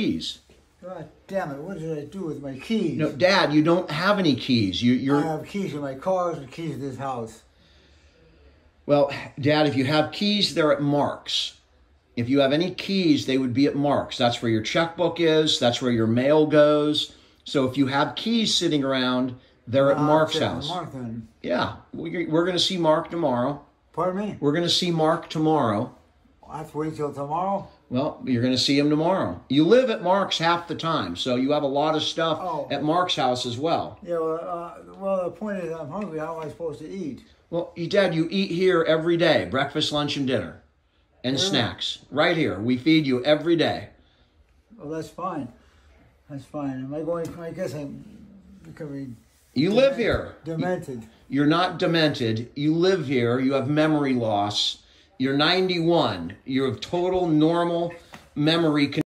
keys. God damn it! What did I do with my keys? No, Dad, you don't have any keys. You, I you're have keys to my cars and keys to this house. well, Dad. If you have keys, they're at Mark's. If you have any keys, they would be at Mark's. That's where your checkbook is. That's where your mail goes. So if you have keys sitting around, they're at Uh, Mark's house. Mark then. Yeah, we- we're going to see Mark tomorrow. Pardon me. We're going to see Mark tomorrow. I have to wait till tomorrow. Well, you're going to see him tomorrow. You live at Mark's half the time, so you have a lot of stuff Oh. at Mark's house as well. Yeah. Well, uh, well, the point is, I'm hungry. How am I supposed to eat? Well, you, Dad, you eat here every day breakfast, lunch, and dinner, and Yeah. snacks. Right here. We feed you every day. Well, that's fine. That's fine. Am I going? I guess I'm becoming You live here. demented. You're not demented. You live here. You have memory loss. You're 91. You have total normal memory.